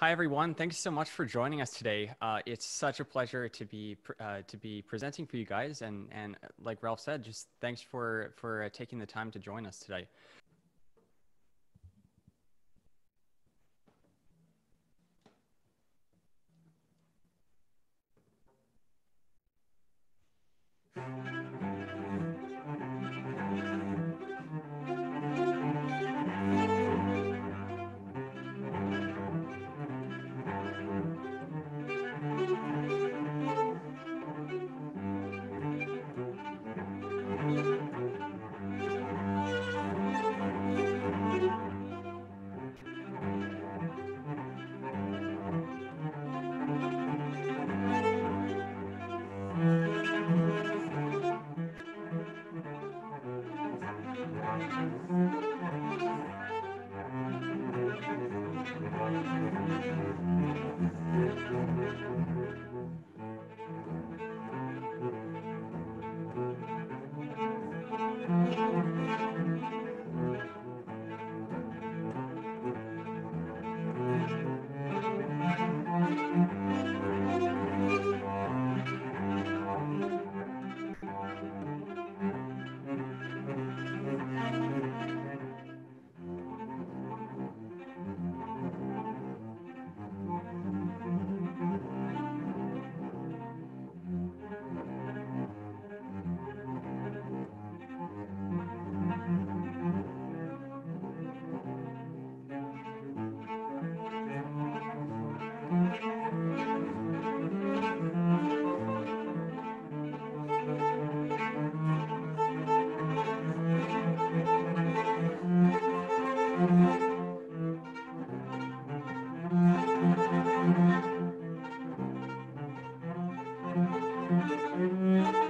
Hi everyone. Thanks so much for joining us today. Uh, it's such a pleasure to be uh, to be presenting for you guys, and and like Ralph said, just thanks for for uh, taking the time to join us today. Müzik